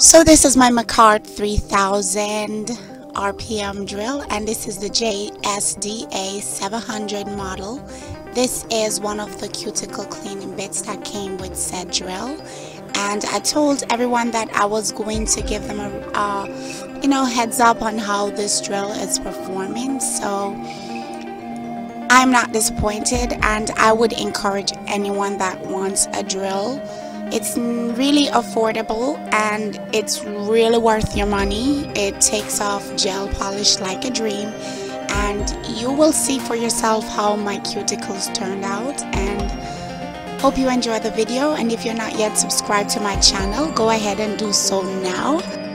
So this is my Makartt 3000 RPM drill and this is the JSDA 700 model. This is one of the cuticle cleaning bits that came with said drill and I told everyone that I was going to give them a you know heads up on how this drill is performing so I'm not disappointed and I would encourage anyone that wants a drill it's really affordable and it's really worth your money. It takes off gel polish like a dream and you will see for yourself how my cuticles turned out and hope you enjoy the video and if you're not yet subscribed to my channel go ahead and do so now.